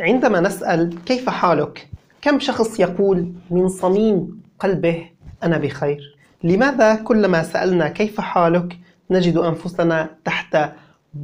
عندما نسأل كيف حالك؟ كم شخص يقول من صميم قلبه أنا بخير؟ لماذا كلما سألنا كيف حالك نجد أنفسنا تحت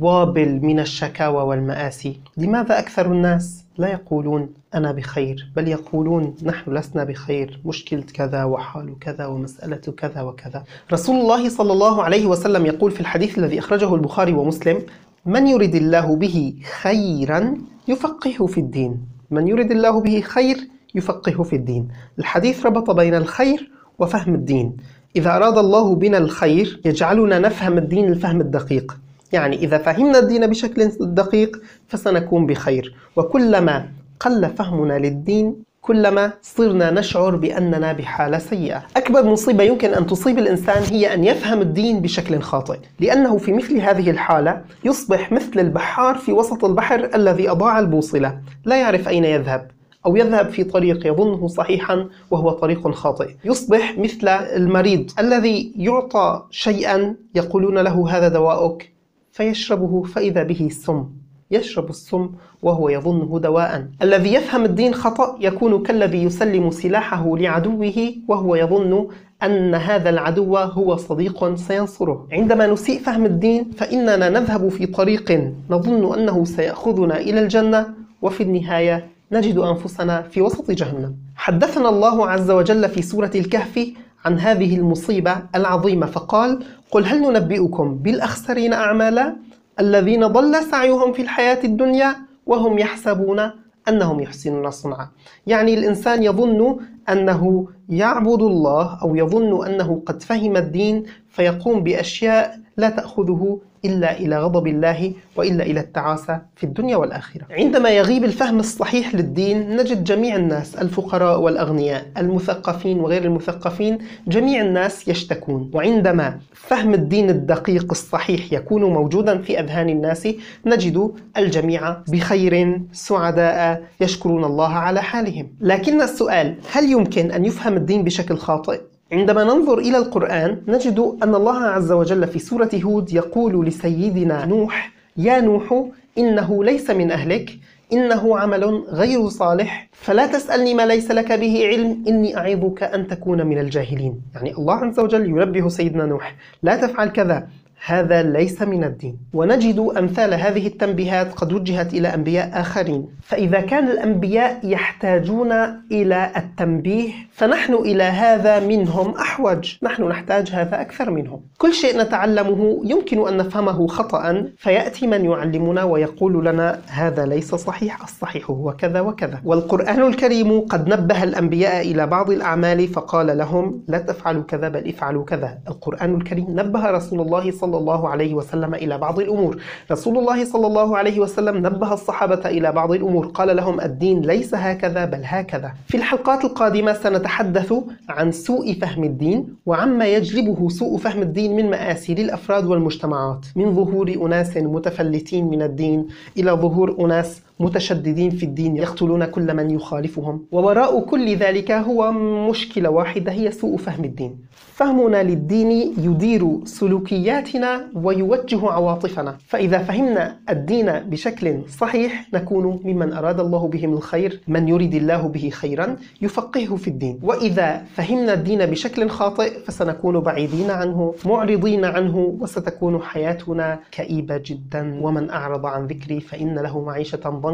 وابل من الشكاوى والمآسي؟ لماذا أكثر الناس لا يقولون أنا بخير بل يقولون نحن لسنا بخير مشكلة كذا وحال كذا ومسألة كذا وكذا رسول الله صلى الله عليه وسلم يقول في الحديث الذي أخرجه البخاري ومسلم من يرد الله به خيرا يفقهه في الدين. من يرد الله به خير يفقهه في الدين. الحديث ربط بين الخير وفهم الدين. إذا أراد الله بنا الخير يجعلنا نفهم الدين الفهم الدقيق. يعني إذا فهمنا الدين بشكل دقيق فسنكون بخير. وكلما قل فهمنا للدين كلما صرنا نشعر بأننا بحالة سيئة. أكبر مصيبة يمكن أن تصيب الإنسان هي أن يفهم الدين بشكل خاطئ لأنه في مثل هذه الحالة يصبح مثل البحار في وسط البحر الذي أضاع البوصلة. لا يعرف أين يذهب أو يذهب في طريق يظنه صحيحا وهو طريق خاطئ. يصبح مثل المريض الذي يعطى شيئا يقولون له هذا دواؤك فيشربه فإذا به سم. يشرب السم وهو يظنه دواء. الذي يفهم الدين خطأ يكون كالذي يسلم سلاحه لعدوه وهو يظن أن هذا العدو هو صديق سينصره. عندما نسيء فهم الدين فإننا نذهب في طريق نظن أنه سيأخذنا إلى الجنة وفي النهاية نجد أنفسنا في وسط جهنم. حدثنا الله عز وجل في سورة الكهف عن هذه المصيبة العظيمة فقال قل هل ننبئكم بالأخسرين أعمالا؟ الذين ضل سعيهم في الحياة الدنيا وهم يحسبون أنهم يحسنون صنعا. يعني الإنسان يظن أنه يعبد الله أو يظن أنه قد فهم الدين فيقوم بأشياء لا تأخذه إلا إلى غضب الله وإلا إلى التعاسة في الدنيا والآخرة. عندما يغيب الفهم الصحيح للدين نجد جميع الناس الفقراء والأغنياء المثقفين وغير المثقفين جميع الناس يشتكون. وعندما فهم الدين الدقيق الصحيح يكون موجودا في أذهان الناس نجد الجميع بخير سعداء يشكرون الله على حالهم. لكن السؤال هل يمكن أن يفهم الدين بشكل خاطئ؟ عندما ننظر إلى القرآن نجد أن الله عز وجل في سورة هود يقول لسيدنا نوح يا نوح إنه ليس من أهلك إنه عمل غير صالح فلا تسألني ما ليس لك به علم إني أعظك أن تكون من الجاهلين. يعني الله عز وجل ينبه سيدنا نوح لا تفعل كذا هذا ليس من الدين. ونجد أمثال هذه التنبيهات قد وجهت إلى أنبياء آخرين. فإذا كان الأنبياء يحتاجون إلى التنبيه فنحن إلى هذا منهم أحوج. نحن نحتاج هذا أكثر منهم. كل شيء نتعلمه يمكن أن نفهمه خطأ فيأتي من يعلمنا ويقول لنا هذا ليس صحيح الصحيح هو كذا وكذا. والقرآن الكريم قد نبه الأنبياء إلى بعض الأعمال فقال لهم لا تفعلوا كذا بل افعلوا كذا. القرآن الكريم نبه رسول الله صلى الله عليه وسلم إلى بعض الأمور. رسول الله صلى الله عليه وسلم نبه الصحابة إلى بعض الأمور. قال لهم الدين ليس هكذا بل هكذا. في الحلقات القادمة سنتحدث عن سوء فهم الدين وعما يجلبه سوء فهم الدين من مآسي للأفراد والمجتمعات. من ظهور أناس متفلتين من الدين إلى ظهور أناس متشددين في الدين يقتلون كل من يخالفهم. ووراء كل ذلك هو مشكلة واحدة هي سوء فهم الدين. فهمنا للدين يدير سلوكياتنا ويوجه عواطفنا. فإذا فهمنا الدين بشكل صحيح نكون ممن أراد الله بهم الخير من يريد الله به خيرا يفقهه في الدين. وإذا فهمنا الدين بشكل خاطئ فسنكون بعيدين عنه معرضين عنه وستكون حياتنا كئيبة جدا. ومن أعرض عن ذكري فإن له معيشة ضنكا.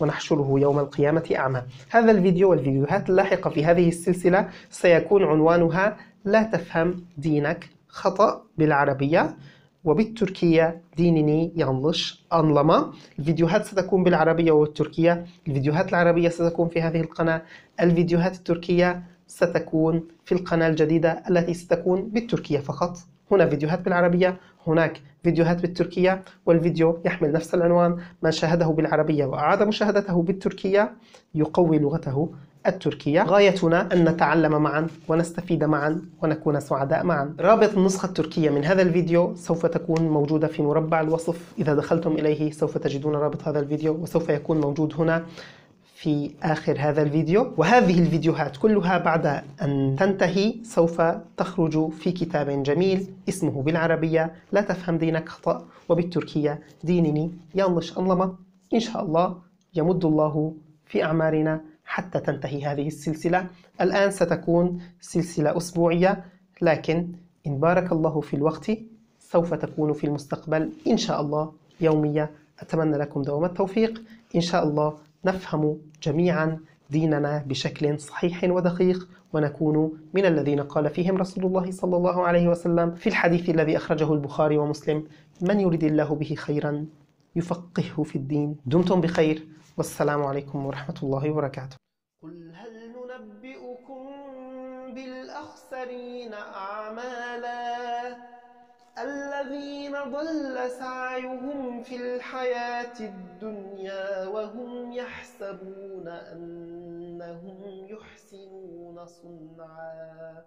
ونحشره يوم القيامة أعمى. هذا الفيديو والفيديوهات اللاحقة في هذه السلسلة سيكون عنوانها لا تفهم دينك خطأ بالعربية وبالتركية دينني ينلش أنلما الفيديوهات ستكون بالعربية والتركية. الفيديوهات العربية ستكون في هذه القناة. الفيديوهات التركية ستكون في القناة الجديدة التي ستكون بالتركية فقط. هنا فيديوهات بالعربية هناك فيديوهات بالتركية والفيديو يحمل نفس العنوان من شاهده بالعربية وأعاد مشاهدته بالتركية يقوي لغته التركية. غايتنا أن نتعلم معا ونستفيد معا ونكون سعداء معا. رابط النسخة التركية من هذا الفيديو سوف تكون موجودة في مربع الوصف. إذا دخلتم إليه سوف تجدون رابط هذا الفيديو وسوف يكون موجود هنا. في آخر هذا الفيديو. وهذه الفيديوهات كلها بعد أن تنتهي سوف تخرج في كتاب جميل اسمه بالعربية لا تفهم دينك خطأ وبالتركية دينني yanlış anlama إن شاء الله يمد الله في أعمارنا حتى تنتهي هذه السلسلة. الآن ستكون سلسلة أسبوعية لكن إن بارك الله في الوقت سوف تكون في المستقبل إن شاء الله يومية. أتمنى لكم دوام التوفيق. إن شاء الله نفهم جميعا ديننا بشكل صحيح ودقيق ونكون من الذين قال فيهم رسول الله صلى الله عليه وسلم في الحديث الذي أخرجه البخاري ومسلم من يريد الله به خيرا يفقهه في الدين. دمتم بخير والسلام عليكم ورحمة الله وبركاته. قل هل ننبئكم بالأخسرين أعمالا؟ الذين ضل سعيهم في الحياة الدنيا وهم يحسبون أنهم يحسنون صنعا.